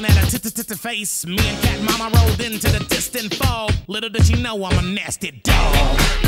looking at a tits face. Me and Cat Mama rolled into the distant fall. Little did she know I'm a nasty dog.